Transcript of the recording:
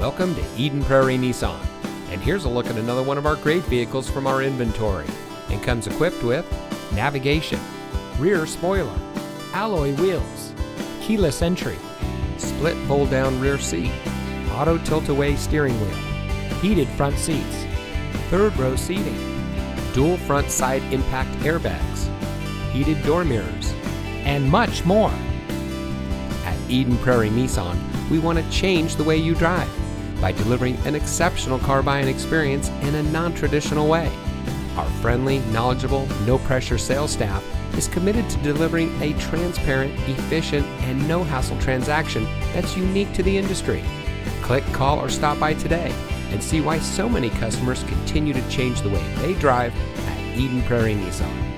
Welcome to Eden Prairie Nissan. And here's a look at another one of our great vehicles from our inventory. It comes equipped with navigation, rear spoiler, alloy wheels, keyless entry, split fold down rear seat, auto tilt away steering wheel, heated front seats, third row seating, dual front side impact airbags, heated door mirrors, and much more. At Eden Prairie Nissan, we want to change the way you drive by delivering an exceptional car buying experience in a non traditional way. Our friendly, knowledgeable, no pressure sales staff is committed to delivering a transparent, efficient, and no hassle transaction that's unique to the industry. Click, call, or stop by today and see why so many customers continue to change the way they drive at Eden Prairie Nissan.